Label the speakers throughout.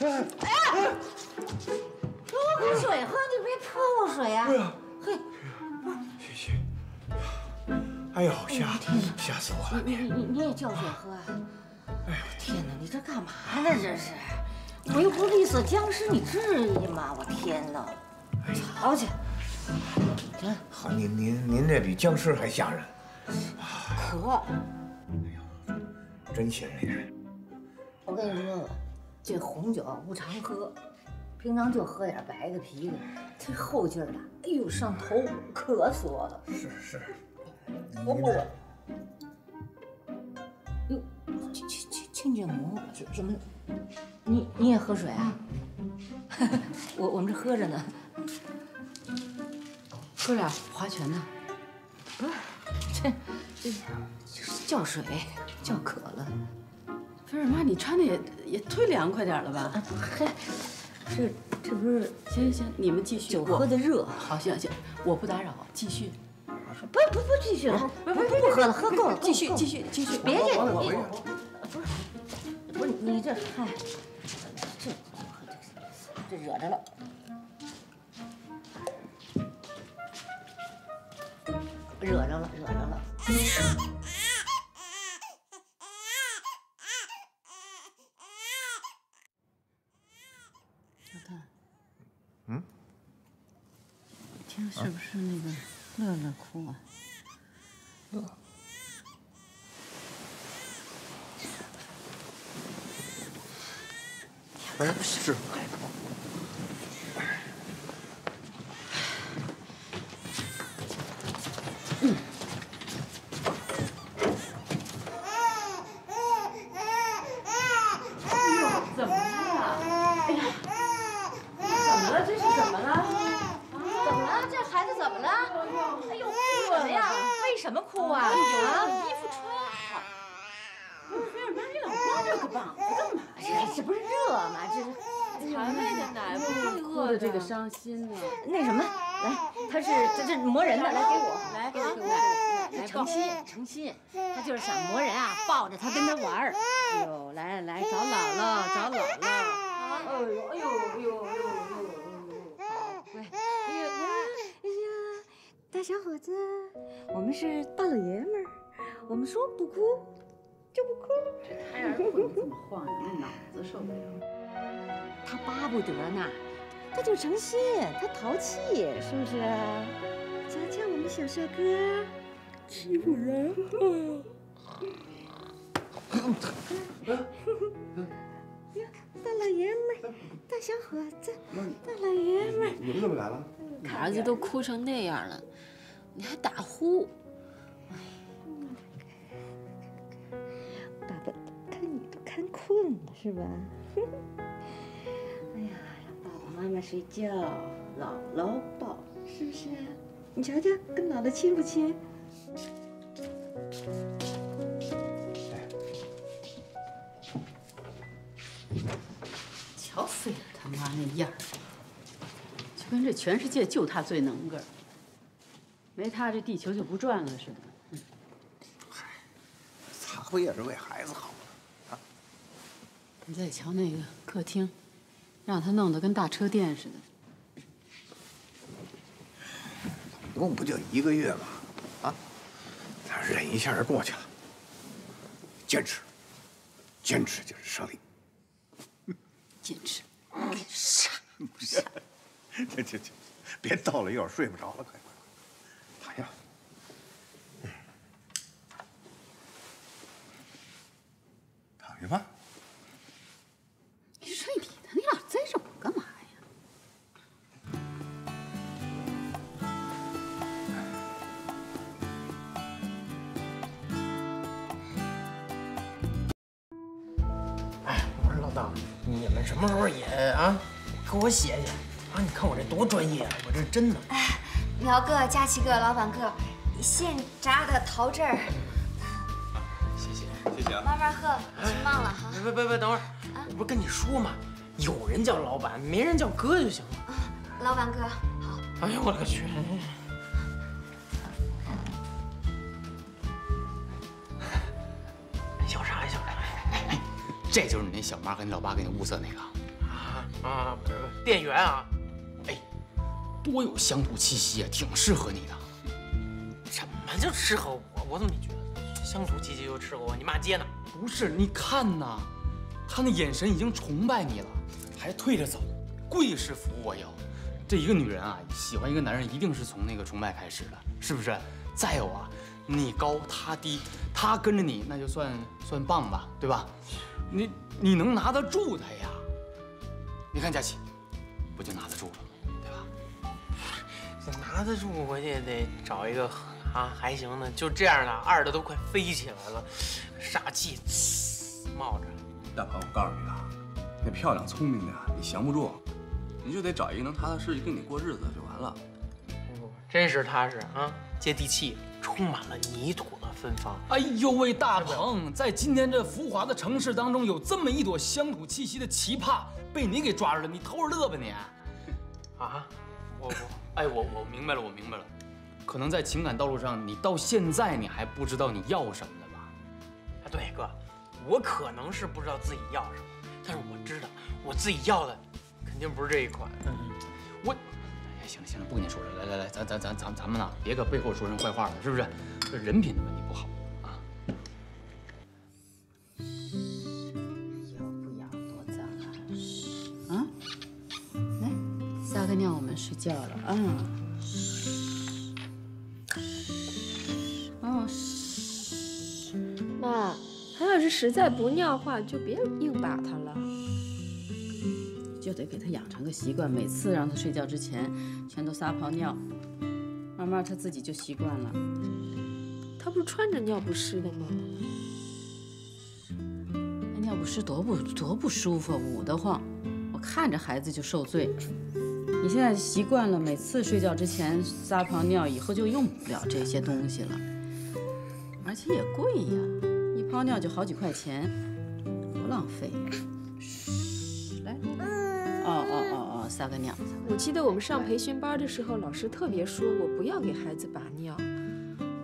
Speaker 1: 哎
Speaker 2: 呀，给我口水喝，你别泼我水呀！对呀，嘿，谢谢，
Speaker 1: 哎呦，吓吓死我了！
Speaker 2: 你你你也叫水喝啊？哎呦，天哪，你这干嘛呢？这是，我又不是绿色僵尸，你至于吗？我天哪，好去。
Speaker 1: 好，您您您这比僵尸还吓人。
Speaker 2: 渴。
Speaker 1: 哎呦，真吓人！
Speaker 2: 我跟你说问。这红酒不常喝，平常就喝点白的啤的，这后劲儿大，哎呦上头，渴死我了。
Speaker 1: 是是。
Speaker 2: 我我我。哟，亲亲亲亲家母，怎么？你你也喝水啊？我我们这喝着呢。
Speaker 3: 哥俩划拳呢？
Speaker 2: 不是，这这叫水，叫渴了。
Speaker 3: 菲儿妈，你穿的也也忒凉快点了吧？
Speaker 2: 嘿，这这不是
Speaker 3: 行行行，你们继续。
Speaker 2: 酒喝的热。
Speaker 3: 好，行行，我不打扰，继续。
Speaker 2: 不不不，继续了，不不不喝了，喝够了，
Speaker 3: 继续继续继续，
Speaker 2: 别介，不是不是你这嗨，这这惹着了，惹着了，惹着了。
Speaker 3: 听是不是那个？乐乐哭啊！乐，
Speaker 1: 哎，是。
Speaker 3: 伤心呢。
Speaker 2: 那什么，来，他是这这磨人的，来给我，
Speaker 3: 来给我，
Speaker 2: 来诚心诚心，他就是想磨人啊，抱着他跟他玩儿。
Speaker 3: 哎呦，来来找姥姥，找姥姥。
Speaker 2: 哎呦哎呦哎呦哎呦好，乖。哎呀哎呀，大小伙子，我们是大老爷们儿，我们说不哭就不哭。
Speaker 3: 这胎儿不能这么晃，你那脑子受不了。
Speaker 2: 他巴不得呢。他就成心，他淘气，是不是啊？瞧瞧我们小帅哥，欺负人！呀，大老爷们儿，大小伙子，大老爷们儿，
Speaker 1: 你们怎么来了？
Speaker 3: 儿子都哭成那样了，你还打呼？
Speaker 2: 爸爸看你都看困了，是吧？哎呀，让爸爸妈妈睡觉，姥姥抱，是不是？你瞧瞧，跟姥姥亲不亲？
Speaker 3: 瞧菲儿他妈那样儿，就跟这全世界就他最能个儿，没他这地球就不转了似的。
Speaker 1: 嗨，他不也是为孩子好吗？啊！
Speaker 3: 你再瞧那个客厅。让他弄得跟大车店似的，
Speaker 1: 总共不就一个月吗？啊，咱忍一下就过去了。坚持，坚持就是胜利。
Speaker 3: 坚持，
Speaker 1: 傻，行，行行行，别逗了，一会儿睡不着了，快
Speaker 4: 佳琪哥、老板哥，现榨的桃汁儿。
Speaker 1: 谢谢，谢谢啊。
Speaker 4: 慢慢喝，别忘了哈。
Speaker 5: 别别别，等会儿，我不是跟你说吗？有人叫老板，没人叫哥就行了。
Speaker 4: 老板哥，好。
Speaker 5: 哎呦我勒个去！
Speaker 6: 这就是你那小妈和你老爸给你物色那个
Speaker 5: 啊啊，不是店员啊，
Speaker 6: 哎，多有乡土气息啊，挺适合你的。
Speaker 5: 什么就适合我？我怎么没觉得？乡土气息就适合我，你骂街呢？
Speaker 6: 不是，你看呐，他那眼神已经崇拜你了，还退着走，贵是福我有。这一个女人啊，喜欢一个男人一定是从那个崇拜开始的，是不是？再有啊，你高他低，他跟着你那就算算棒吧，对吧？你你能拿得住他呀？你看佳琪，不就拿得住了吗？
Speaker 5: 拿得住，我也得找一个啊还行的，就这样的，二的都快飞起来了，煞气呲冒着。
Speaker 7: 大鹏，我告诉你啊，那漂亮聪明的呀，你降不住，你就得找一个能踏踏实实跟你过日子就完了。
Speaker 5: 真是踏实啊，接地气，充满了泥土的芬芳。
Speaker 6: 哎呦喂，大鹏，在今天这浮华的城市当中，有这么一朵乡土气息的奇葩被你给抓住了，你偷着乐吧你？
Speaker 5: 啊，
Speaker 6: 我我哎我我明白了，我明白了，可能在情感道路上，你到现在你还不知道你要什么的吧？
Speaker 5: 啊，对哥，我可能是不知道自己要什么，但是我知道我自己要的肯定不是这一款。
Speaker 6: 嗯我，哎，行了行了，不跟你说了，来来来，咱咱咱咱咱们呐，别搁背后说人坏话了，是不是？这人品的问题
Speaker 3: 觉了啊。哦，
Speaker 8: 妈，他要是实在不尿话，就别硬把他了。
Speaker 3: 就得给他养成个习惯，每次让他睡觉之前全都撒泡尿，慢慢他自己就习惯了。
Speaker 8: 他不是穿着尿不湿的吗？
Speaker 3: 那尿不湿多不多不舒服，捂得慌，我看着孩子就受罪。你现在习惯了，每次睡觉之前撒泡尿，以后就用不了这些东西了，而且也贵呀，一泡尿就好几块钱，多浪费呀！来，哦哦哦哦，撒个尿。
Speaker 8: 我记得我们上培训班的时候，老师特别说过不要给孩子把尿，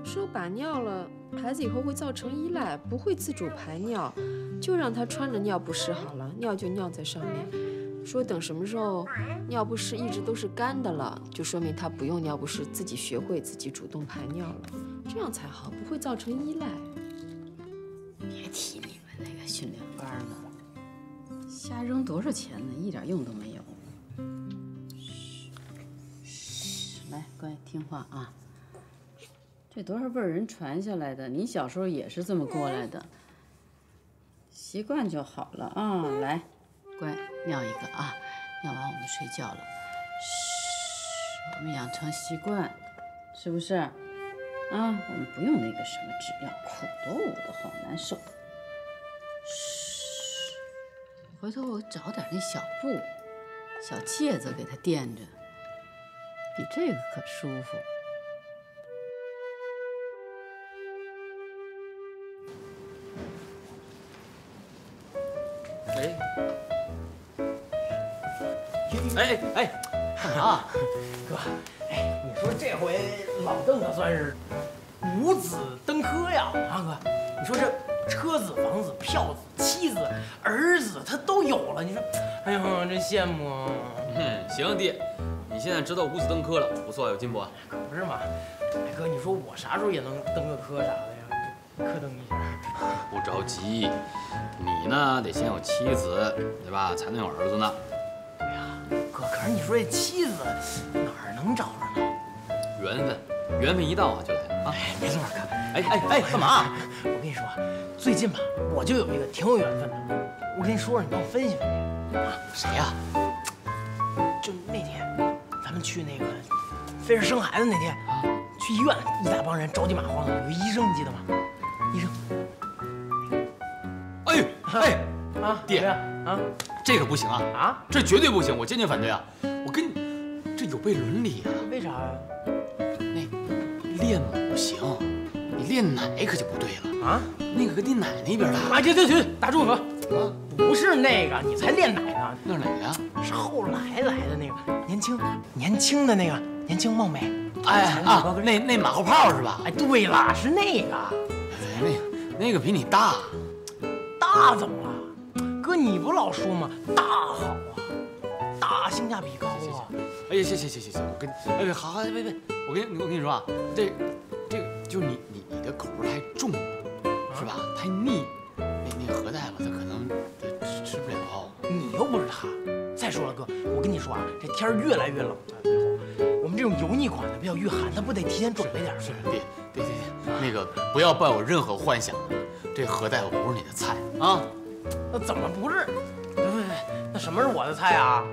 Speaker 8: 说把尿了，孩子以后会造成依赖，不会自主排尿，就让他穿着尿不湿好了，尿就尿在上面。说等什么时候尿不湿一直都是干的了，就说明他不用尿不湿，自己学会自己主动排尿了，这样才好，不会造成依赖。
Speaker 3: 别提你们那个训练班了，瞎扔多少钱呢？一点用都没有。嘘来，乖，听话啊。这多少辈人传下来的？你小时候也是这么过来的，习惯就好了啊。来，乖，尿一个啊，尿完我们睡觉了。嘘，我们养成习惯，是不是？啊，我们不用那个什么纸尿裤，多捂得慌，难受。嘘，回头我找点那小布、小戒子给他垫着，比这个可舒服。
Speaker 6: 哎啊，
Speaker 5: 哥，哎，你说这回老邓可算是五子登科呀，啊哥，你说这车子、房子、票子、妻子、儿子他都有了，你说，哎呦，真羡慕啊！
Speaker 6: 嗯，行，弟，你现在知道五子登科了，不错，有进步啊。
Speaker 5: 可不是嘛，哎哥，你说我啥时候也能登个科啥的呀？科登一下。
Speaker 6: 不着急，你呢得先有妻子，对吧？才能有儿子呢。
Speaker 5: 哥，可是你说这妻子哪儿能找着呢？
Speaker 6: 缘分，缘分一到啊就来了啊。
Speaker 5: 哎，没错，哥。
Speaker 6: 哎哎哎，干嘛？
Speaker 5: 我跟你说，最近吧，我就有一个挺有缘分的，我跟你说说，你帮我分析分析啊。
Speaker 6: 谁呀？
Speaker 5: 就那天，咱们去那个菲儿生孩子那天，去医院，一大帮人着急马慌的，有个医生，你记得吗？医生。
Speaker 6: 哎哎，
Speaker 5: 啊，
Speaker 6: 弟
Speaker 5: 怎么样啊
Speaker 6: 这可不行啊！
Speaker 5: 啊，
Speaker 6: 这绝对不行，我坚决反对啊！我跟你，这有悖伦理啊！
Speaker 5: 为啥呀？
Speaker 6: 那练母行，你练奶可就不对了。
Speaker 5: 啊
Speaker 6: 那个跟你奶那边的
Speaker 5: 啊，对对对，打住哥，啊，不是那个，你才练奶呢，
Speaker 6: 那是哪个呀？
Speaker 5: 是后来来的那个年轻年轻的那个年轻貌美。
Speaker 6: 哎啊，那那马后炮是吧？
Speaker 5: 哎，对了，是那个，哎
Speaker 6: 那个那个比你大，
Speaker 5: 大怎么了？哥，你不老说吗？大好啊，大性价比高啊。
Speaker 6: 哎呀，行行行行行，我跟哎，好好别别，我跟你我跟你说啊，这这个就是你你你的口味太重了，是吧？太腻，那那何大夫他可能他吃吃不了。
Speaker 5: 你又不是他。再说了，哥，我跟你说啊，这天儿越来越冷了，最后我们这种油腻款的比较御寒，他不得提前准备点吗？
Speaker 6: 是，别别别别，那个不要抱有任何幻想，这何大夫不是你的菜啊。
Speaker 5: 那怎么不是？不不不，那什么是我的菜啊？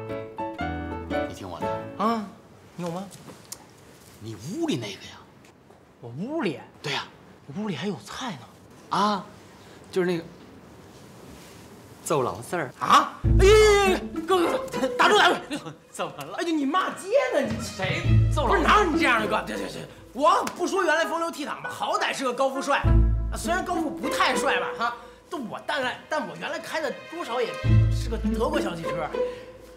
Speaker 6: 你听我的
Speaker 5: 啊，你有吗？
Speaker 6: 你屋里那个呀？
Speaker 5: 我屋里？
Speaker 6: 对呀，
Speaker 5: 我屋里还有菜呢。
Speaker 6: 啊，就是那个揍老四儿
Speaker 5: 啊！哎呀呀呀！哥哥，打住打住！
Speaker 6: 怎么了？
Speaker 5: 哎呦，你骂街呢？你
Speaker 6: 谁？揍老
Speaker 5: 不是哪有你这样的哥？对对对，我不说原来风流倜傥吧，好歹是个高富帅。啊，虽然高富不太帅吧，哈，都我但来，但我原来开的多少也是个德国小汽车。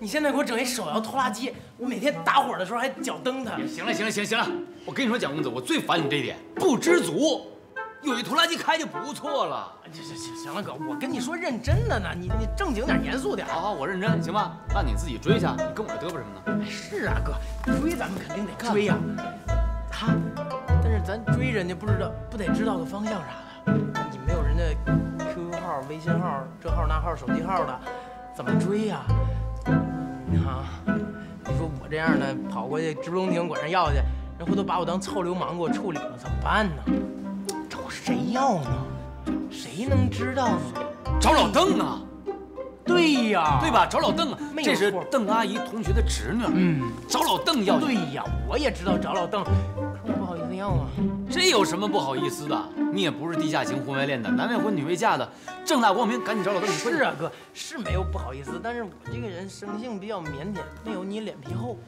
Speaker 5: 你现在给我整一手摇拖拉机，我每天打火的时候还脚蹬它。
Speaker 6: 行了行了行了行了，我跟你说，蒋公子，我最烦你这一点，不知足。有一拖拉机开就不错了。
Speaker 5: 行行行行了，哥，我跟你说认真的呢，你你正经点，严肃点。
Speaker 6: 好好，我认真，行吧？那你自己追去，你跟我嘚啵什么
Speaker 5: 呢？是啊，哥，追咱们肯定得追呀。他，但是咱追人家不知道，不得知道个方向啥的。你没有人家号、微信号、这号那号、手机号的，怎么追呀？啊，你说我这样的跑过去直不隆停管人要去，人回头把我当臭流氓给我处理了，怎么办呢？找谁要呢？谁能知道呢？
Speaker 6: 找老邓啊！
Speaker 5: 对呀，
Speaker 6: 对吧？找老邓啊，这是邓阿姨同学的侄女。嗯，找老邓要。
Speaker 5: 对呀，我也知道找老邓，要啊。
Speaker 6: 这有什么不好意思的？你也不是地下情婚外恋的，男未婚女未嫁的，正大光明，赶紧找老邓。
Speaker 5: 是啊，哥，是没有不好意思，但是我这个人生性比较腼腆，没有你脸皮厚。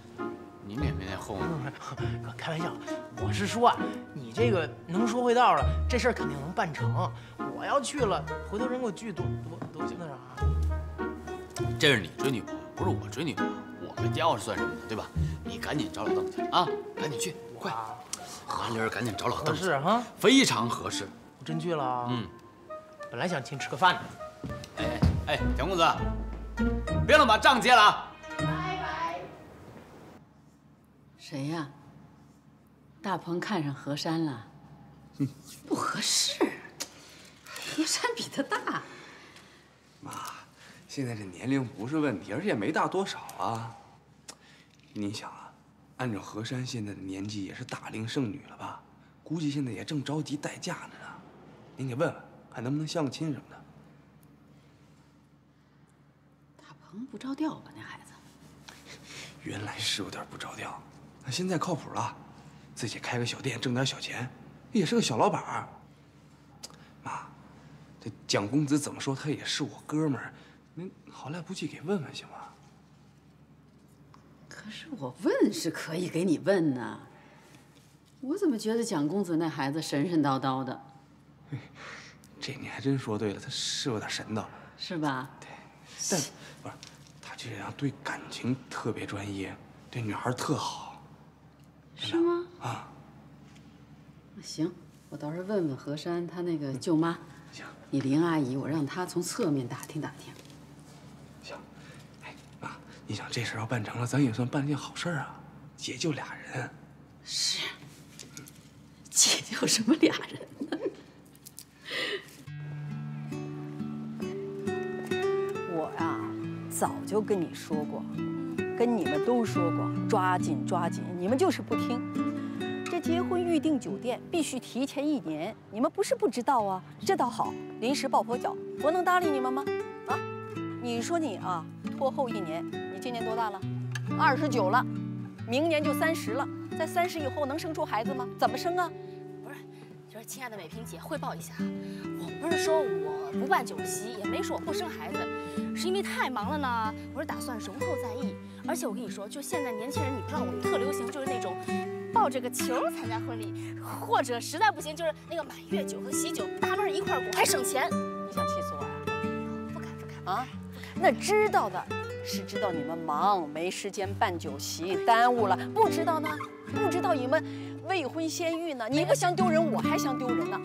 Speaker 6: 你脸皮太厚了，
Speaker 5: 哥开玩笑，我是说啊，你这个能说会道的，这事儿肯定能办成。我要去了，回头人给我拒多多多那啥。
Speaker 6: 这是你追女朋友，不是我追女朋友，我们吊着算什么呢？对吧？你赶紧找老邓去啊，赶紧去，快！韩玲，赶紧找老邓
Speaker 5: 去。是哈，
Speaker 6: 非常合适。
Speaker 5: 我真去了。
Speaker 6: 嗯，
Speaker 5: 本来想请吃个饭的。
Speaker 6: 哎哎哎，蒋公子，别忘把账结了啊。
Speaker 3: 谁呀？大鹏看上何山了？不合适，何山比他大。
Speaker 7: 妈，现在这年龄不是问题，而且也没大多少啊。你想啊，按照何山现在的年纪，也是大龄剩女了吧？估计现在也正着急待嫁呢呢。您给问问，看能不能相个亲什么的。
Speaker 3: 大鹏不着调吧？那孩子。
Speaker 7: 原来是有点不着调。那现在靠谱了，自己开个小店挣点小钱，也是个小老板。妈，这蒋公子怎么说他也是我哥们儿，您好赖不济给问问行吗？
Speaker 3: 可是我问是可以给你问呢，我怎么觉得蒋公子那孩子神神叨叨的？
Speaker 7: 这你还真说对了，他是有点神叨，
Speaker 3: 是吧？
Speaker 7: 对，但不是他这样对感情特别专一，对女孩特好。
Speaker 3: 是吗？
Speaker 7: 啊，
Speaker 3: 那行，我到时候问问何山他那个舅妈。
Speaker 7: 行，
Speaker 3: 你林阿姨，我让她从侧面打听打听。
Speaker 7: 你想这事要办成了，咱也算办了件好事啊，解救俩人。
Speaker 3: 是，解救什么俩人呢？
Speaker 9: 我呀，早就跟你说过。跟你们都说过，抓紧抓紧，你们就是不听。这结婚预订酒店必须提前一年，你们不是不知道啊。这倒好，临时抱佛脚，我能搭理你们吗？啊，你说你啊，拖后一年，今年多大了？二十九了，明年就三十了，在三十以后能生出孩子吗？怎么生啊？
Speaker 10: 不是，就是亲爱的美萍姐，汇报一下，我不是说我不办酒席，也没说我不生孩子，是因为太忙了呢。我是打算容后再议。而且我跟你说，就现在年轻人，你不知道我们特流行，就是那种抱着个球参加婚礼，或者实在不行就是那个满月酒和喜酒搭伴一块过，还省钱。
Speaker 9: 你想气死我呀？
Speaker 10: 不敢不敢啊！
Speaker 9: 那知道的是知道你们忙，没时间办酒席，耽误了；不知道呢，不知道你们未婚先孕呢。你不想丢人，我还想丢人呢。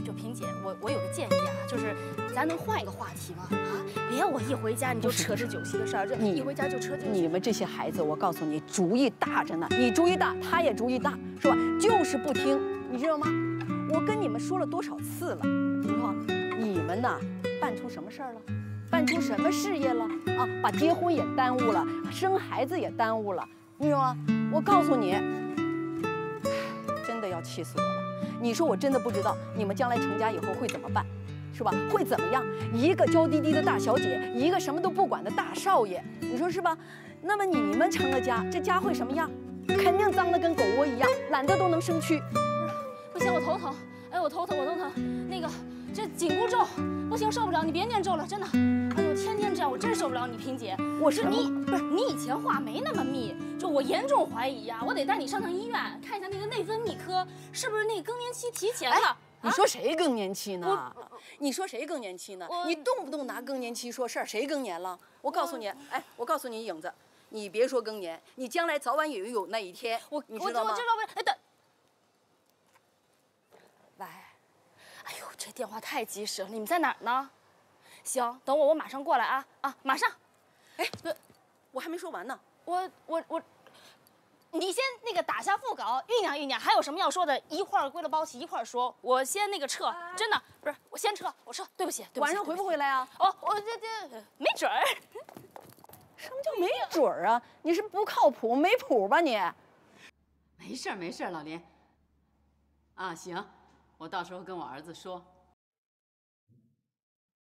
Speaker 10: 就就萍姐，我我有个建议啊，就是咱咱能换一个话题吗？啊，别我一回家你就扯这酒席的事儿，这
Speaker 9: 你
Speaker 10: 一回家就扯酒席。
Speaker 9: 你们这些孩子，我告诉你，主意大着呢。你主意大，他也主意大，是吧？就是不听，你知道吗？我跟你们说了多少次了？你说你们呐，办出什么事儿了？办出什么事业了？啊，把结婚也耽误了，生孩子也耽误了，你知道吗？我告诉你，真的要气死我了。你说我真的不知道你们将来成家以后会怎么办，是吧？会怎么样？一个娇滴滴的大小姐，一个什么都不管的大少爷，你说是吧？那么你们成了家，这家会什么样？肯定脏的跟狗窝一样，懒得都能生蛆。
Speaker 10: 不行，我头疼，哎，我头疼，我头疼。那个，这紧箍咒，不行，受不了，你别念咒了，真的。哎呦，天天这样，我真受不了你，萍姐。
Speaker 9: 我是
Speaker 10: 你，不是你以前话没那么密，就我严重怀疑呀，我得带你上趟医院看一下那个内分泌科，是不是那个更年期提前了？
Speaker 9: 你说谁更年期呢？你说谁更年期呢？你动不动拿更年期说事儿，谁更年了？我告诉你，哎，我告诉你，影子，你别说更年，你将来早晚也有那一天，
Speaker 10: 我
Speaker 9: 你知道吗
Speaker 10: 我知？道不是？哎，等。喂，哎呦，这电话太及时了，你们在哪儿呢？行，等我，我马上过来啊啊，马上。
Speaker 9: 哎，我还没说完呢。
Speaker 10: 我我我，你先那个打下副稿，酝酿酝酿，还有什么要说的，一块儿归了包起，一块儿说。我先那个撤，真的不是，我先撤，我撤，对不起，对不起。
Speaker 9: 晚上回不回来啊？
Speaker 10: 哦，我这这没准儿。
Speaker 9: 什么叫没准儿啊？你是不靠谱，没谱吧你？
Speaker 3: 没事儿没事儿，老林。啊，行，我到时候跟我儿子说。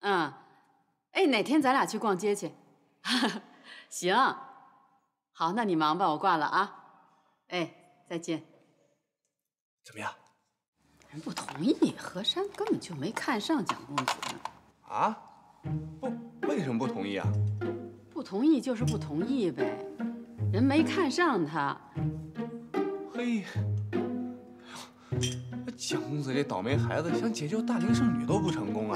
Speaker 3: 嗯，哎，哪天咱俩去逛街去？行，好，那你忙吧，我挂了啊。哎，再见。
Speaker 7: 怎么样？
Speaker 3: 人不同意，何山根本就没看上蒋公子，
Speaker 7: 啊？不，为什么不同意啊？
Speaker 3: 不同意就是不同意呗，人没看上他。
Speaker 7: 嘿，蒋公子这倒霉孩子想解救大龄剩女都不成功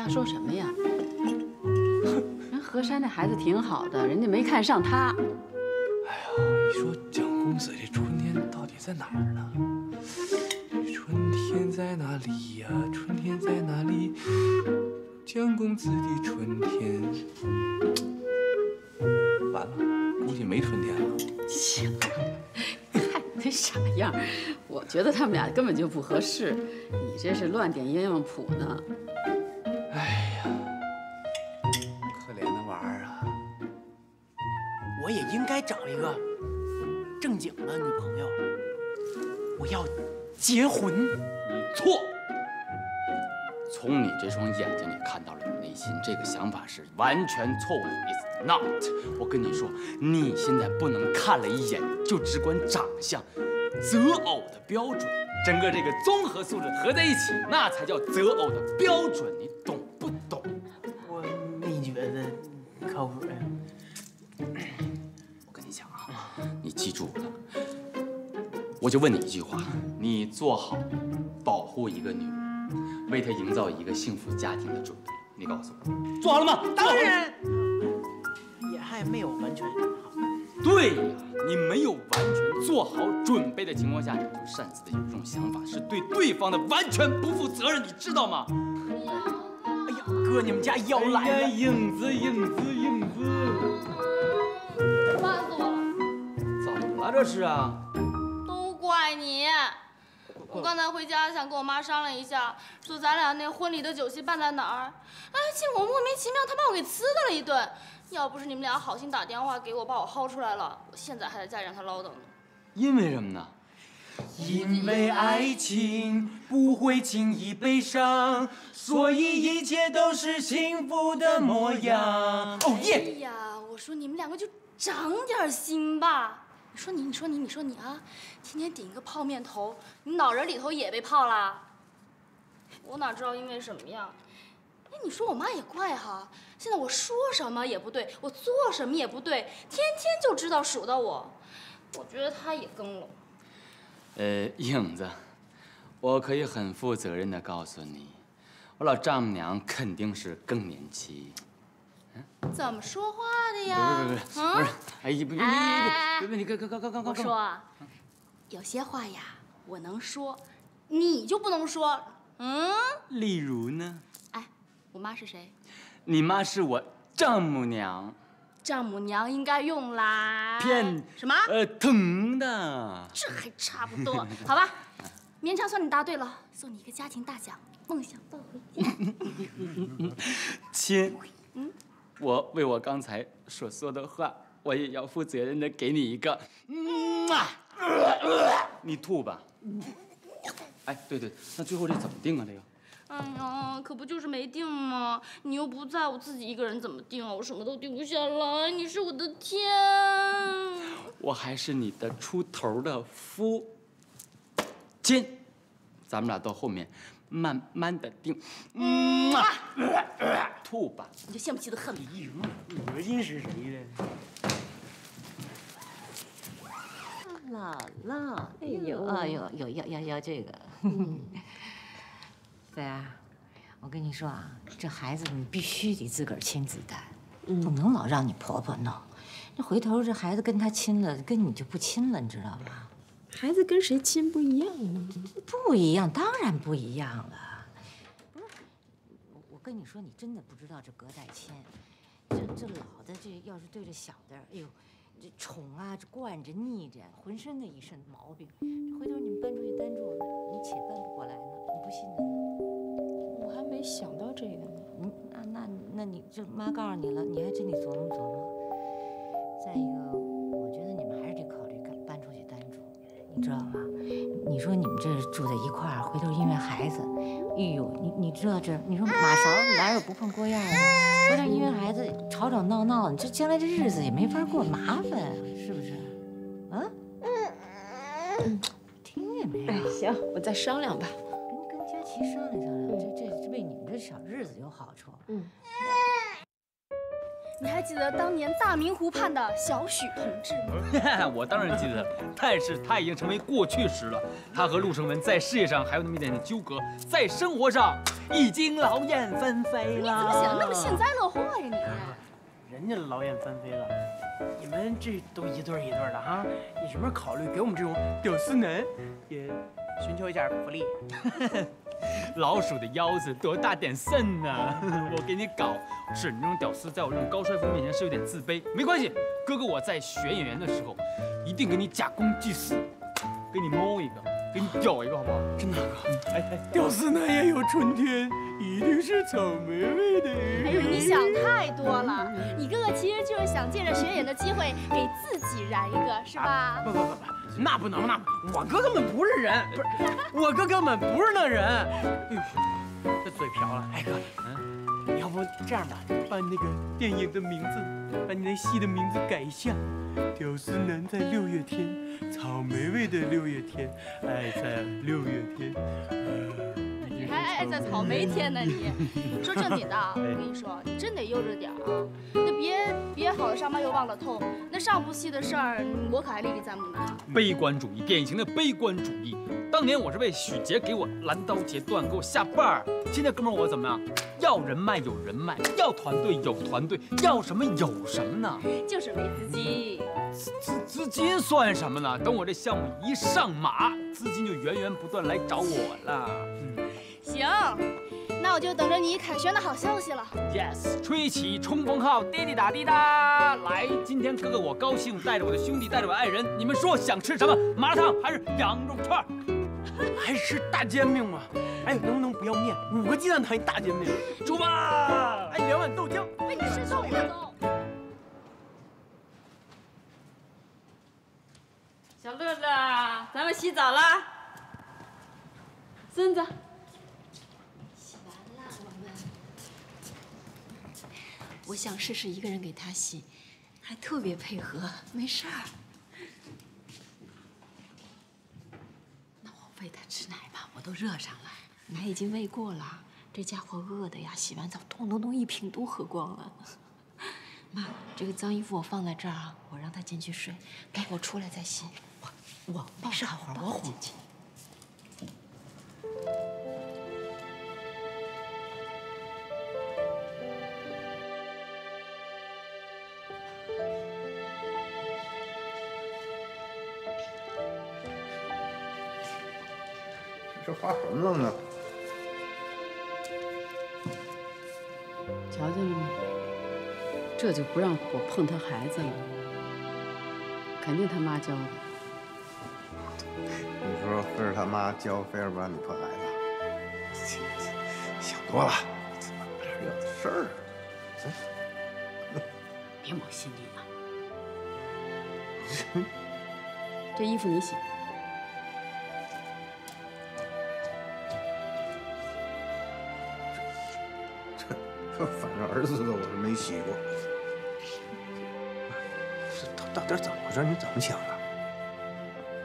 Speaker 3: 瞎说什么呀？人何山那孩子挺好的，人家没看上他。
Speaker 7: 哎呀，你说蒋公子这春天到底在哪儿呢？春天在哪里呀？春天在哪里？蒋公子的春天，完了，估计没春天了。
Speaker 3: 行，看你那傻样，我觉得他们俩根本就不合适。你这是乱点鸳鸯谱呢。
Speaker 5: 我也应该找一个正经的女朋友。我要结婚。
Speaker 6: 你错。从你这双眼睛里看到了你内心，这个想法是完全错误的。It's not。我跟你说，你现在不能看了一眼就只管长相，择偶的标准，整个这个综合素质合在一起，那才叫择偶的标准，你懂不懂？
Speaker 5: 我没觉得靠谱呀。
Speaker 6: 你记住了，我就问你一句话：你做好保护一个女人，为她营造一个幸福家庭的准备，你告诉我，做好了吗？
Speaker 5: 当然，也还没有完全好。
Speaker 6: 对呀，你没有完全做好准备的情况下，你就擅自的有这种想法，是对对方的完全不负责任，你知道吗？
Speaker 5: 哎呀，哥，你们家要来了！
Speaker 6: 影子，影子，影子，这是啊？
Speaker 10: 都怪你！我刚才回家想跟我妈商量一下，说咱俩那婚礼的酒席办在哪儿。哎，结果莫名其妙她把我给呲的了一顿。要不是你们俩好心打电话给我，把我薅出来了，我现在还在家里让她唠叨呢。
Speaker 6: 因为什么呢？
Speaker 5: 因为爱情不会轻易悲伤，所以一切都是幸福的模样。哦
Speaker 10: 哎
Speaker 5: 耶！
Speaker 10: 呀，我说你们两个就长点心吧。你说你，你说你，你说你啊，天天顶一个泡面头，你脑仁里头也被泡啦？我哪知道因为什么呀？哎，你说我妈也怪哈，现在我说什么也不对，我做什么也不对，天天就知道数到我。我觉得她也更了。
Speaker 6: 呃，影子，我可以很负责任的告诉你，我老丈母娘肯定是更年期。
Speaker 10: 怎么说话的呀？
Speaker 6: 不是不是不是，哎你，不是
Speaker 10: 哎
Speaker 6: 你，刚刚
Speaker 10: 说啊，有些话呀，我能说，你就不能说嗯，
Speaker 6: 例如呢？
Speaker 10: 哎，我妈是谁？
Speaker 6: 你妈是我丈母娘，
Speaker 10: 丈母娘应该用来
Speaker 6: 骗
Speaker 10: 什么？
Speaker 6: 呃，疼的。
Speaker 10: 这还差不多，好吧，勉强算你答对了，送你一个家庭大奖，梦想抱回家。
Speaker 6: 亲，我为我刚才所说的话，我也要负责任的给你一个，嗯啊，你吐吧。哎，对对，那最后这怎么定啊？这个？
Speaker 10: 哎呀，可不就是没定吗？你又不在，我自己一个人怎么定啊？我什么都定不下来，你是我的天。
Speaker 6: 我还是你的出头的夫亲，咱们俩到后面慢慢的定。嗯啊，吐吧。
Speaker 10: 你就羡慕嫉妒恨吧。
Speaker 5: 恶心是谁的？
Speaker 2: 姥姥，哎呦，哎呦，有要要要这个。飞儿，我跟你说啊，这孩子你必须得自个儿亲自带，不能老让你婆婆弄。那回头这孩子跟他亲了，跟你就不亲了，你知道吗？
Speaker 8: 孩子跟谁亲不一样吗？
Speaker 2: 不一样，当然不一样了。不是，我我跟你说，你真的不知道这隔代亲，这这老的这要是对着小的，哎呦，这宠啊，这惯着腻着，浑身的一身毛病。这回头你们搬出去单住，你且搬不过来呢，你不信呢？
Speaker 8: 我还没想到这个呢。
Speaker 2: 嗯，那那那你这妈告诉你了，你还真得琢磨琢磨。再一个，你知道吗？你说你们这住在一块儿，回头因为孩子，哎呦，你你知道这，你说马勺哪有不碰锅沿的？回头因为孩子吵吵闹闹，你这将来这日子也没法过，麻烦啊，是不是？啊？听见没有？
Speaker 8: 哎，行，我再商量吧。
Speaker 2: 跟跟佳琪商量商量，这这这为你们这小日子有好处。
Speaker 8: 嗯。
Speaker 10: 你还记得当年大明湖畔的小许同志吗？
Speaker 6: 我当然记得，但是他已经成为过去时了。他和陆胜文在事业上还有那么一点点纠葛，在生活上已经劳燕分飞了。
Speaker 10: 你怎么显得那么幸灾乐祸呀你？
Speaker 5: 人家劳燕分飞了，你们这都一对一对的哈，你什么时候考虑给我们这种屌丝男也寻求一下福利？
Speaker 6: 老鼠的腰子多大点肾呢？我给你搞，是你这种屌丝，在我这种高帅富面前是有点自卑。没关系，哥哥我在选演员的时候，一定给你假公济私，给你摸一个，给你屌一个，好不好？真的，哥。哎哎，
Speaker 5: 屌丝男也有春天，一定是草莓味的。
Speaker 10: 哎呦，你想太多了。你哥哥其实就是想借着选演的机会给自己燃一个，是吧？
Speaker 5: 不不不不。那不能，那我哥根本不是人，不是，我哥根本不是那人。哎呦，这嘴瓢了。哎哥，嗯，你要不这样吧，把你那个电影的名字，把你那戏的名字改一下，《屌丝男在六月天》，草莓味的六月天，爱在六月天。
Speaker 10: 呃你还爱在草莓天呢？你说正经的，我跟你说，你真得悠着点啊。那别别好了伤疤又忘了痛。那上部戏的事儿，我可还历历在目呢。
Speaker 6: 悲观主义，典型的悲观主义。当年我是被许杰给我拦刀截断，给我下绊儿。现在哥们儿我怎么样？要人脉有人脉，要团队有团队，要什么有什么呢？
Speaker 10: 就是没资金。
Speaker 6: 资资资金算什么呢？等我这项目一上马，资金就源源不断来找我了。
Speaker 10: 嗯，行。那我就等着你凯旋的好消息了。
Speaker 6: Yes，吹起冲锋号，滴滴答滴答。来，今天哥哥我高兴，带着我的兄弟，带着我爱人，你们说想吃什么？麻辣烫还是羊肉串？
Speaker 5: 还是吃大煎饼吗？哎，能不能不要面？五个鸡蛋谈一大煎饼。
Speaker 6: 出发。
Speaker 5: 哎，两碗豆浆。
Speaker 10: 被你吃透了都。
Speaker 3: 小乐乐，咱们洗澡了。孙子。
Speaker 8: 我想试试一个人给他洗，还特别配合，没事儿。那我喂他吃奶吧，我都热上了，奶已经喂过了。这家伙饿的呀，洗完澡咚咚咚一瓶都喝光了。妈，这个脏衣服我放在这儿啊，我让他进去睡，该我出来再洗。我我抱上会儿，我哄
Speaker 1: 发什么愣呢？瞧见了吗？
Speaker 3: 这就不让我碰他孩子了，肯定他妈教的。
Speaker 1: 你说非是他妈教，非是不让你碰孩子？想多了，怎么这惹的事儿啊？
Speaker 3: 别往心里了。这衣服你洗。
Speaker 1: 反正儿子的我是没洗过。这到底怎么回事？你怎么想的？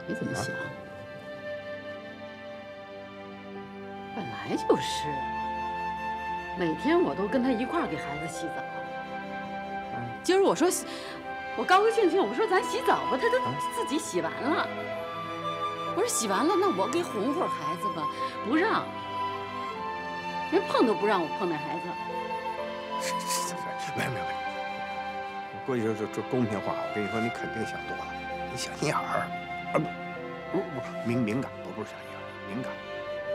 Speaker 3: 你怎么想？本来就是，每天我都跟他一块儿给孩子洗澡。今儿我说洗，我高高兴兴，我说咱洗澡吧，他都自己洗完了。我说洗完了，那我给哄会儿孩子吧，不让，连碰都不让我碰那孩子。
Speaker 1: 没有没有没有，我估计这这这公平话，我跟你说，你肯定想多了，你小心眼儿，啊不，不不敏敏感，不不是小心眼儿，敏感，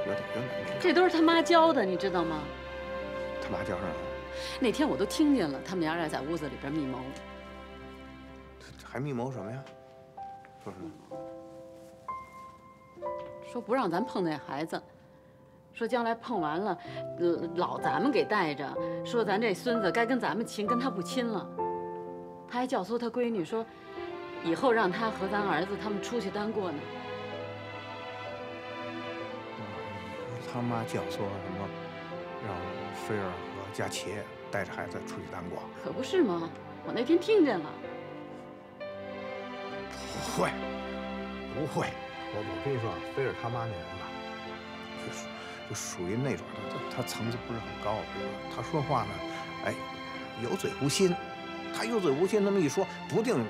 Speaker 1: 有点有点敏感。
Speaker 3: 这都是他妈教的，你知道吗？
Speaker 1: 他妈教上了，
Speaker 3: 那天我都听见了，他们娘俩在屋子里边密谋。
Speaker 1: 还密谋什么呀？说什么？
Speaker 3: 说不让咱碰那孩子，说将来碰完了，呃老咱们给带着，说咱这孙子该跟咱们亲，跟他不亲了。他还教唆他闺女说，以后让他和咱儿子他们出去单过呢。
Speaker 1: 他妈教唆什么，让菲儿和佳琪带着孩子出去单过？
Speaker 3: 可不是吗？我那天听见了。
Speaker 1: 不会，不会。我我跟你说啊，菲儿他妈那人吧，就属于那种的，他他层次不是很高。他说话呢，哎，有嘴无心。他有嘴无心那么一说，不定，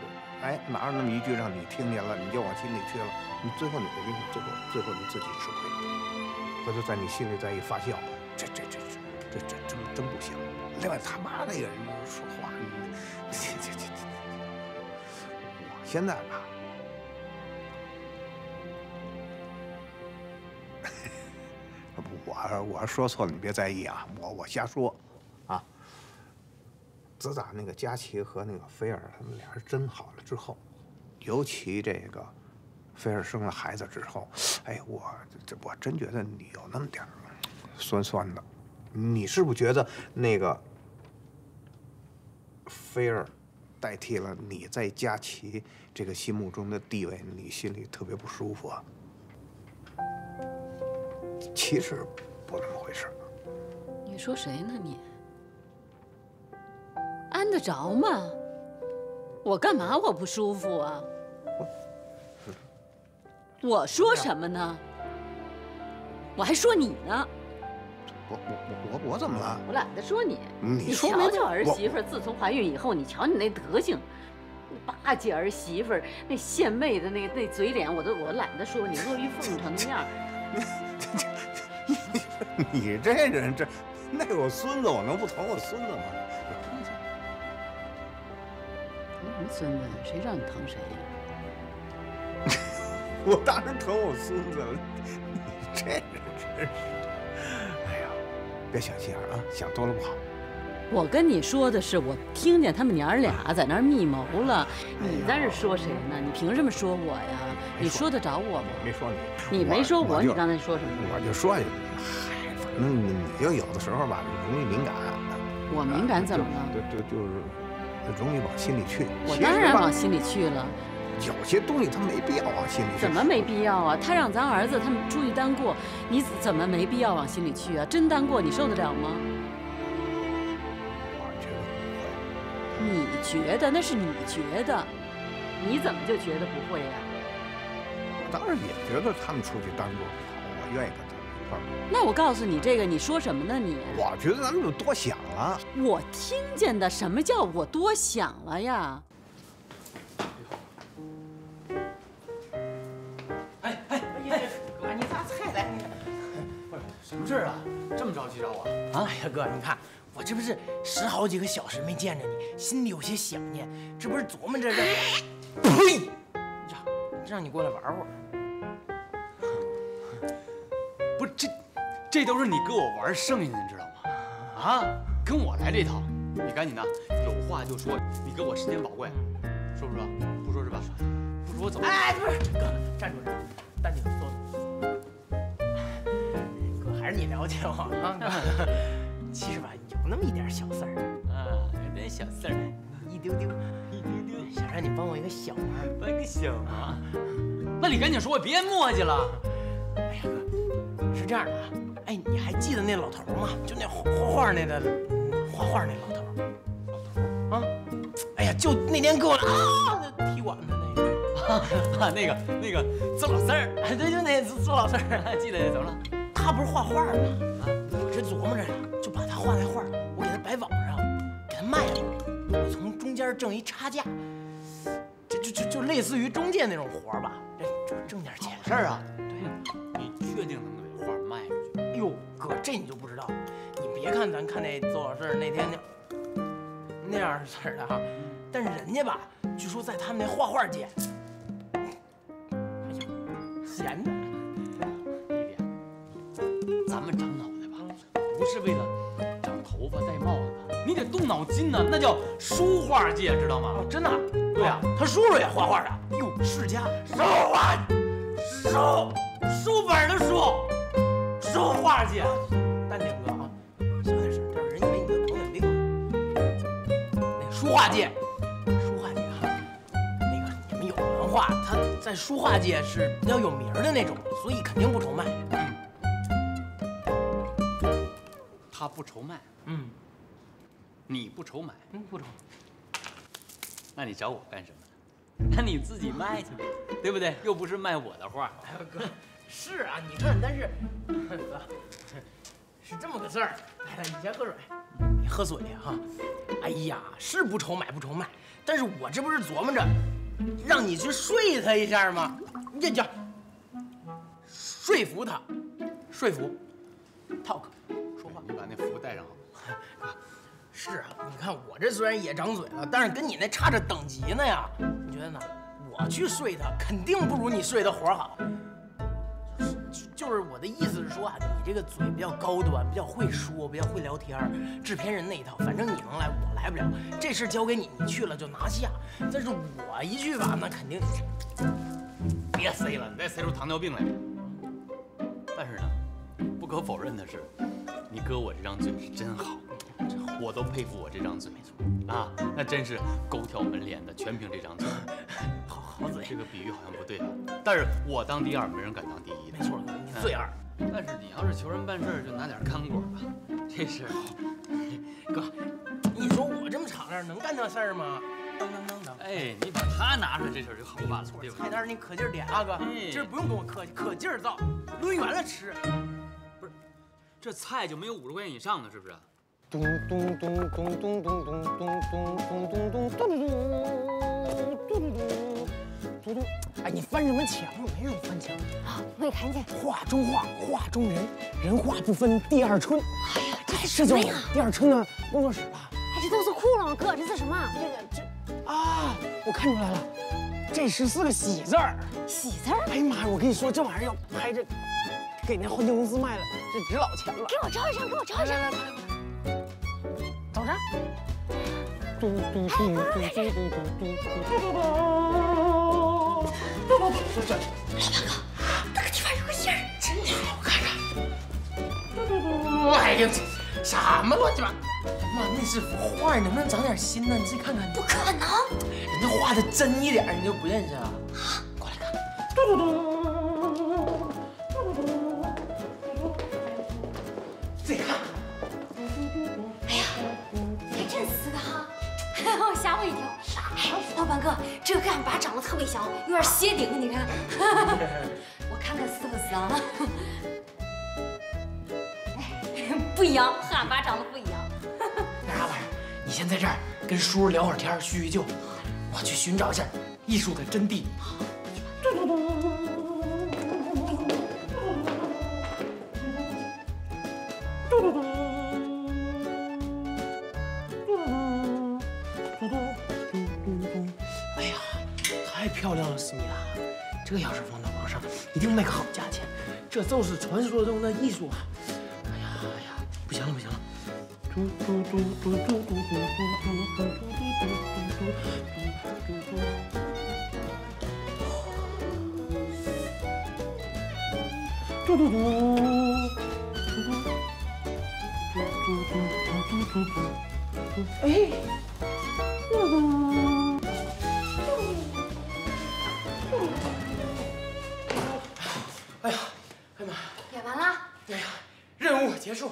Speaker 1: 哎，拿着那么一句让你听见了，你就往心里去了。你最后你我跟你，最后最后你自己吃亏，回头在你心里再一发酵，这这这这这这真真不行。另外他妈那个人说话，你这这这这，我现在吧。呃我说错了，你别在意啊，我我瞎说，啊。自打那个佳琪和那个菲儿他们俩人真好了之后，尤其这个菲儿生了孩子之后，哎，我这我真觉得你有那么点酸酸的。你是不是觉得那个菲儿代替了你在佳琪这个心目中的地位，你心里特别不舒服啊？其实不那么回事。
Speaker 3: 你说谁呢你？安得着吗？我干嘛我不舒服啊？我说什么呢？我还说你呢。
Speaker 1: 我我我我我怎么了？
Speaker 3: 我懒得说你。
Speaker 1: 你
Speaker 3: 瞧瞧儿媳妇儿，自从怀孕以后，你瞧你那德行，巴结儿媳妇儿那献媚的那那嘴脸，我都我懒得说你阿谀奉承的样。
Speaker 1: 你这人这，那我孙子我能不疼我孙子吗？
Speaker 3: 疼什么孙子？谁让你疼谁呀？
Speaker 1: 我当然疼我孙子了。你这人真是，哎呀，别小心眼啊，想多了不好。
Speaker 3: 我跟你说的是，我听见他们娘儿俩在那儿密谋了。你在这说谁呢？你凭什么说我呀？你说得着我吗？
Speaker 1: 没说
Speaker 3: 你。你没说我，你刚才说什么？
Speaker 1: 我就说，嗨，反正你就有的时候吧，容易敏感。
Speaker 3: 我敏感怎么了？
Speaker 1: 对对，就是容易往心里去。
Speaker 3: 我当然往心里去了。
Speaker 1: 有些东西他没必要往心里去。
Speaker 3: 怎么没必要啊？他让咱儿子他们出去单过，你怎么没必要往心里去啊？真单过，你受得了吗？我觉得不会你觉得那是你觉得，你怎么就觉得不会呀、
Speaker 1: 我当然也觉得他们出去单过不好，我愿意跟他们一块儿。
Speaker 3: 那我告诉你，这个你说什么呢你？
Speaker 1: 我觉得咱们就多想了。
Speaker 3: 我听见的，什么叫我多想了呀？
Speaker 5: 哎哎哎，哥，你咋才来？
Speaker 6: 不是什么事儿啊？这么着急找我？
Speaker 5: 啊！哎呀，哥，你看我这不是十好几个小时没见着你，心里有些想念，这不是琢磨着这……呸！让让你过来玩会儿。
Speaker 6: 不是这，这都是你跟我玩剩下的，你知道吗？啊，跟我来这套，你赶紧的，有话就说，你跟我时间宝贵，说不说？不说是吧？不说我走。
Speaker 5: 哎，不是，哥，站住淡定，坐坐。哥，还是你了解我啊，哥。其实吧，有那么一点小事儿，
Speaker 6: 啊，有点小事儿，
Speaker 5: 一丢丢，一丢丢，想让你帮我一个小忙。
Speaker 6: 帮个小忙。那你赶紧说，别磨叽了。
Speaker 5: 哎呀，哥，是这样的啊，哎，你还记得那老头吗？就那画画画那个，嗯画画那老头。老头啊，哎呀，就那天给我啊，那踢馆的那个。
Speaker 6: 啊，那个那个周老四儿，
Speaker 5: 哎，对，就那周老师，
Speaker 6: 记得怎么了？
Speaker 5: 他不是画画吗？啊，我这琢磨着呀，就把他画那画，我给他摆网上，给他卖了，我从中间挣一差价，这就就就类似于中介那种活儿吧，这这挣点钱。
Speaker 6: 事儿啊。你确定能给画卖出去？
Speaker 5: 哎呦，哥，这你就不知道，你别看咱看那周老师那天那那样式儿的哈，但是人家吧，据说在他们那画画界，哎呀，闲的。
Speaker 6: 弟弟，咱们长脑袋吧，不是为了长头发戴帽子的，你得动脑筋呢，那叫书画界，知道吗？
Speaker 5: 哦，真的啊？
Speaker 6: 对啊，
Speaker 5: 他叔叔也画画的，哟，世家书画，书书本的书，书画界。淡定哥啊，小点声，这样人以为你得狂犬病。那书画界，书画界啊，那个你们有文化，他在书画界是比较有名的那种，所以肯定不愁卖。
Speaker 6: 嗯他不愁卖，
Speaker 5: 嗯
Speaker 6: 你不愁买，
Speaker 5: 嗯，不愁。
Speaker 6: 那你找我干什么呢？那你自己卖去呗，对不对？又不是卖我的画。
Speaker 5: 哎呦哥，是啊，你看，但是哥 是这么个事儿。来来，你先喝水，你喝水哈。哎呀，是不愁买不愁卖，但是我这不是琢磨着让你去说他一下吗？这叫说服他，说服，talk，说话。
Speaker 6: 你把那符带上好。
Speaker 5: 是啊，你看我这虽然也长嘴了，但是跟你那差着等级呢呀。你觉得呢？我去睡他，肯定不如你睡的活好。就是我的意思是说啊，你这个嘴比较高端，比较会说，比较会聊天，制片人那一套，反正你能来，我来不了。这事交给你，你去了就拿下。但是我一去吧，那肯定
Speaker 6: 别塞了，你再塞出糖尿病来。但是呢，不可否认的是，你哥我这张嘴是真好，我都佩服我这张嘴啊，那真是狗挑门帘的，全凭这张嘴。
Speaker 5: 好好嘴。
Speaker 6: 这个比喻好像不对啊，但是我当第二，没人敢当第一的。
Speaker 5: 没错，你最二。
Speaker 6: 但是你要是求人办事，就拿点干果吧。这事儿，
Speaker 5: 哥，你说我这么敞亮，能干这事儿吗？当当当当。
Speaker 6: 哎，你把它拿出来，这事儿就好办了，对吧？
Speaker 5: 菜单你可劲儿点啊，哥，
Speaker 6: 哎
Speaker 5: 今儿不用跟我客气，可劲儿造，抡圆了吃。
Speaker 6: 不是这菜就没有五十块钱以上的，是不是？
Speaker 1: 咚咚咚咚咚咚咚咚咚咚咚咚咚咚咚咚咚咚。哎，你翻什么墙？没让你翻墙。
Speaker 4: 啊，我也看见。
Speaker 1: 画中画，画中人，人画不分第二春。
Speaker 4: 哎呀，这
Speaker 1: 哎，
Speaker 4: 是什么呀
Speaker 1: 这就是？第二春呢工作室吧？
Speaker 4: 哎，这都是窟窿，哥，这是什么？
Speaker 1: 这个这啊，我看出来了，这十四个喜字儿。
Speaker 4: 喜字儿？
Speaker 1: 哎呀妈呀，我跟你说，这玩意儿要拍这，给那婚庆公司卖了，这值老钱了。
Speaker 4: 给我照一张，给我照一张。
Speaker 1: 走着。嘟嘟嘟嘟嘟嘟嘟嘟嘟。
Speaker 4: 那个地方有个印儿，
Speaker 5: 真的，我看看。哎呀，这什么乱七八？妈，那是幅画，你能不能长点心呢？你自己看看。
Speaker 4: 不可能。
Speaker 5: 人家画的真一点，你就不认识啊？过来看。自己
Speaker 4: 这个干巴长得特别像，有点谢顶，你看。我看看是不是啊？哎，不一样，和俺爸长得不一样。
Speaker 5: 那啥玩意儿？你先在这儿跟叔叔聊会儿天，叙叙旧。我去寻找一下艺术的真谛。漂亮了，思密达！这要是放到网上，一定卖个好价钱。这就是传说中的艺术啊！哎呀哎呀，不行了不行了，嘟嘟嘟嘟嘟嘟嘟嘟嘟嘟嘟嘟嘟嘟嘟嘟嘟嘟。嘟嘟嘟嘟嘟嘟嘟嘟嘟嘟嘟嘟，哎，哎呀，哎妈，
Speaker 4: 演完了，
Speaker 5: 哎呀，任务结束，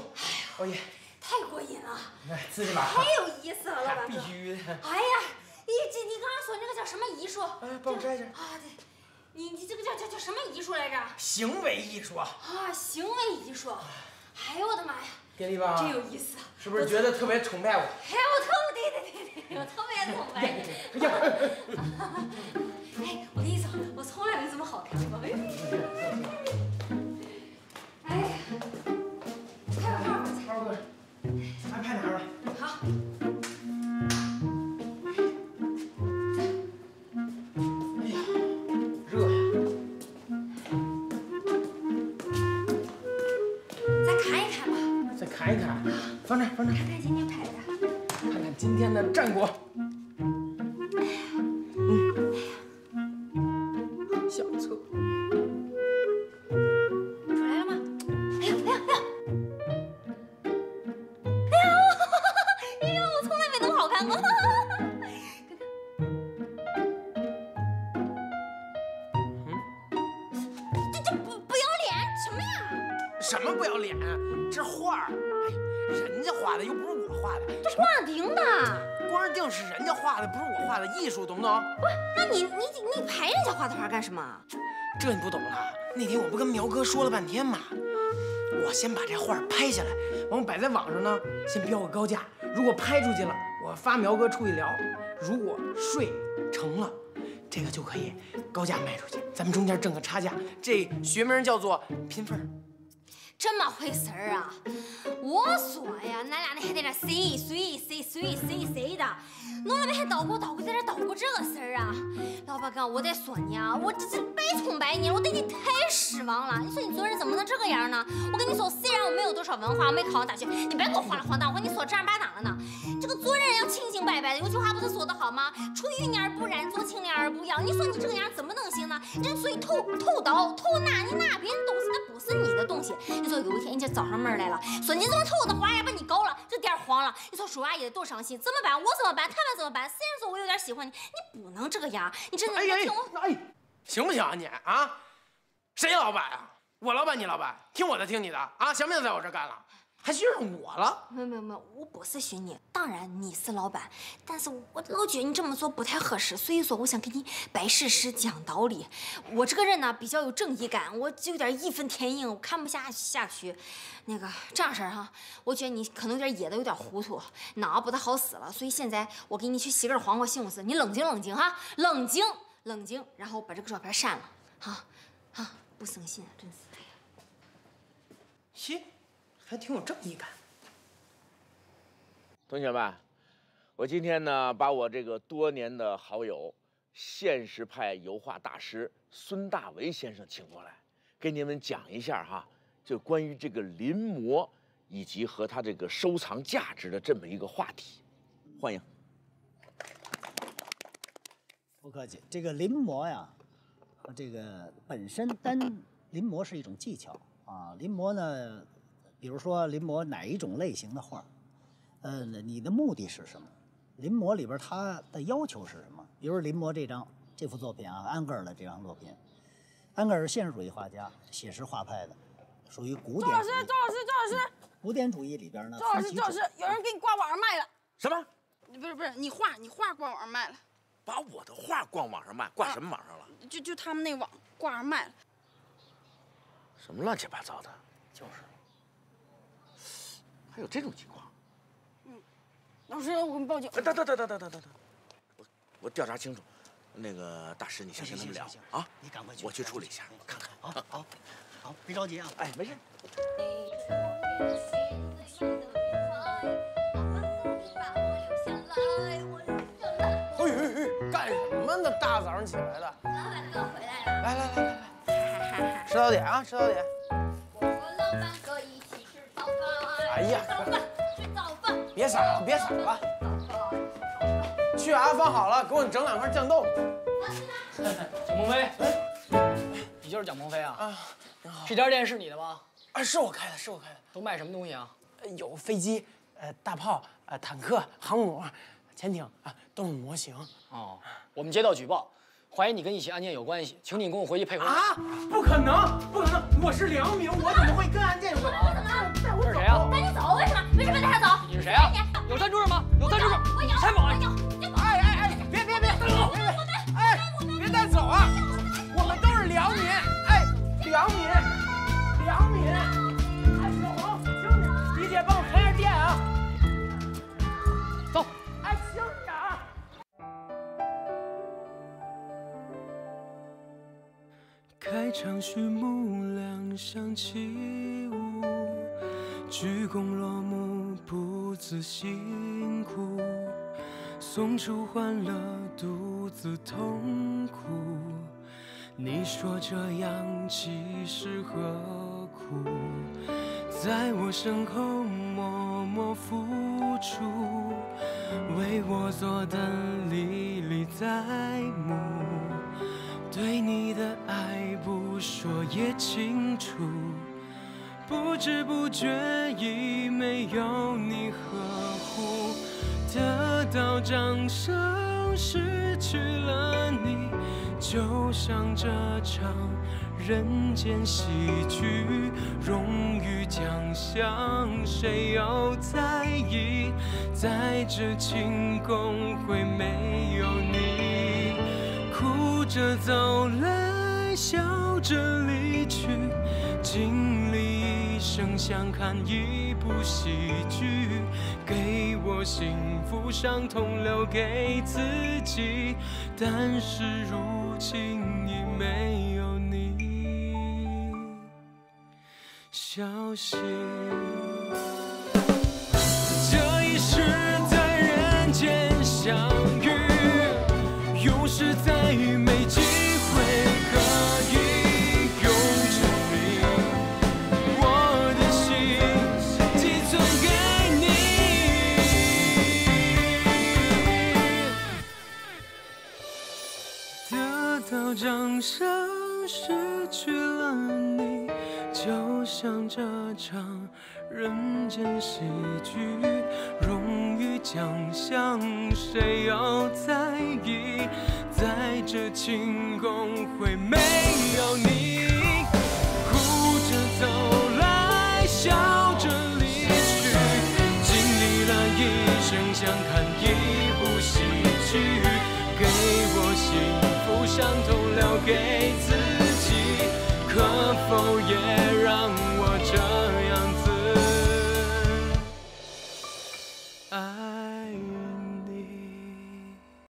Speaker 5: 熬夜，
Speaker 4: 太过瘾了，
Speaker 5: 哎刺激吧，
Speaker 4: 太有意思了，老板
Speaker 5: 必。须的。
Speaker 4: 哎呀，你这你刚刚说那个叫什么遗术？
Speaker 5: 哎，帮我摘一下。
Speaker 4: 啊，对，你你这个叫叫叫什么遗术来着？
Speaker 5: 行为艺术啊，
Speaker 4: 啊，行为艺术。哎呦我的妈呀，
Speaker 5: 给力吧？
Speaker 4: 真有意思。
Speaker 5: 是不是觉得特别崇拜我？
Speaker 4: 哎，我特对对对对，我特别崇拜你。哎，我跟你说，我从来没这么好看过。哎呀，拍个照吧，
Speaker 5: 超哥，安排哪儿吧？
Speaker 4: 好。
Speaker 5: 哎呀，热呀！
Speaker 4: 再看一看吧，
Speaker 5: 再看一看，放这儿，放这儿，
Speaker 4: 看看今天拍的。
Speaker 5: 看看今天的战果。嗯，的又不是我画的。
Speaker 4: 这光儿钉的。
Speaker 5: 光儿定是人家画的，不是我画的，艺术懂不懂？
Speaker 4: 不是，那你你你拍人家画的画干什么？
Speaker 5: 这你不懂了。那天我不跟苗哥说了半天吗？我先把这画拍下来，完我摆在网上呢，先标个高价。如果拍出去了，我发苗哥出去聊；如果税成了，这个就可以高价卖出去，咱们中间挣个差价。这学名叫做拼缝儿。
Speaker 4: 这么回事儿啊？我说呀，咱俩那还在那谁谁谁谁谁谁的，弄了半天捣鼓捣鼓，在这捣鼓这个事儿啊！老板哥，我在说你啊，我这这白崇拜你，我对你太失望了。你说你做人怎么能这个样呢？我跟你说，虽然我没有多少文化，没考上大学，你别给我晃了晃荡，我跟你说正儿八当的呢。这个做人要清清白白的，有句话不是说的好吗？出淤泥而不染，做青莲而不妖。你说你这个样怎么能行呢？人所以偷偷刀偷拿你拿别人东西，那不是你的东西。你说有一天人家找上门来了，说你怎么偷我的花呀，把你搞了，这店黄了。你说叔阿姨得多伤心，怎么办？我怎么办？他们怎么办？虽然说我有点喜欢你，你不能这个样，你真的要听我。
Speaker 5: 哎，行不行啊你啊？谁老板啊？我老板你老板？听我的听你的啊？想不想在我这干了？还训上我了？
Speaker 4: 没有没有没有，我不是训你，当然你是老板，但是我老觉得你这么做不太合适，所以说我想给你摆事实讲道理。我这个人呢比较有正义感，我就有点义愤填膺，我看不下下去。那个这样式儿哈，我觉得你可能有点噎的有点糊涂，脑不太好使了，所以现在我给你去洗根黄瓜西红柿，你冷静冷静哈，冷静冷静，然后把这个照片删了，哈哈，不省心啊，真是。
Speaker 5: 嘻，还挺有正义感。
Speaker 11: 同学们，我今天呢，把我这个多年的好友，现实派油画大师孙大为先生请过来，给你们讲一下哈，就关于这个临摹以及和他这个收藏价值的这么一个话题。欢迎。
Speaker 12: 不客气，这个临摹呀，和这个本身单临摹是一种技巧啊。临摹呢，比如说临摹哪一种类型的画，呃，你的目的是什么？临摹里边它的要求是什么？比如临摹这张这幅作品啊，安格尔的这张作品，安格尔是现实主义画家，写实画派的，属于古典主义。
Speaker 13: 周老师，赵老师，赵老师，
Speaker 12: 古典主义里边呢，
Speaker 13: 赵老师，
Speaker 12: 分几种
Speaker 13: 周老师，有人给你挂网上卖了。
Speaker 11: 什么？
Speaker 13: 不是不是，你画你画挂网上卖了，
Speaker 11: 把我的画挂网上卖，挂什么网上了？
Speaker 13: 就就他们那网挂上卖了。
Speaker 11: 什么乱七八糟的？
Speaker 12: 就是。
Speaker 11: 有这种情况，嗯，
Speaker 13: 老师，我们报警。
Speaker 11: 等等等等等等等，我我调查清楚，那个大师，你先跟他们聊啊，
Speaker 12: 你赶快去，
Speaker 11: 我去处理一下，我看看
Speaker 12: 啊，好，好，别着急啊，
Speaker 11: 哎，没事。
Speaker 5: 哎哎哎，干什么呢？大早上起来的。
Speaker 4: 老板哥回来了，
Speaker 5: 来来来来来，迟到点啊，吃早点。哎呀
Speaker 4: 吃早饭，吃早饭。
Speaker 5: 别傻了，别傻了。去啊，放好了，给我整两块酱豆腐。
Speaker 14: 蒋鹏飞，你就是蒋鹏飞啊？
Speaker 5: 啊，
Speaker 14: 这家店是你的吗？
Speaker 5: 啊，是我开的，是我开的。
Speaker 14: 都卖什么东西啊？
Speaker 5: 有飞机，呃，大炮，呃，坦克，航母，潜艇啊，都是模型。
Speaker 14: 哦，我们接到举报，怀疑你跟一起案件有关系，请你跟我回去配合。
Speaker 5: 啊，不可能，不可能，我是良民，我怎么会跟案件有关？
Speaker 14: 是谁啊？
Speaker 4: 赶紧走，为什么？为什么带他走？
Speaker 14: 你是谁啊？有赞助吗？有赞助吗？
Speaker 4: 我有，
Speaker 14: 采访。
Speaker 5: 哎哎哎，别别别，别别，哎，别带走啊！我们都是良民，哎，良民，良民。哎，小王，轻点，李姐帮我开下店啊。
Speaker 14: 走。
Speaker 5: 哎，轻点啊。
Speaker 15: 开场序幕两相起舞，鞠躬落幕不自辛苦，送出欢乐独自痛苦。你说这样其实何苦？在我身后默默付出，为我做的历历在目。对你的爱不说也清楚，不知不觉已没有你呵护，得到掌声，失去了你，就像这场人间喜剧，荣誉奖项谁又在意？在这庆功会没有你。哭着走来，笑着离去，经历生像看一部喜剧，给我幸福，伤痛留给自己，但是如今已没有你消息。掌声，失去了你，就像这场人间喜剧，荣誉奖项谁又在意？在这庆功会没有你，哭着走来，笑着离去，经历了一生像看一部喜剧，给我幸福，伤痛给自己。